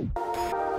Woo!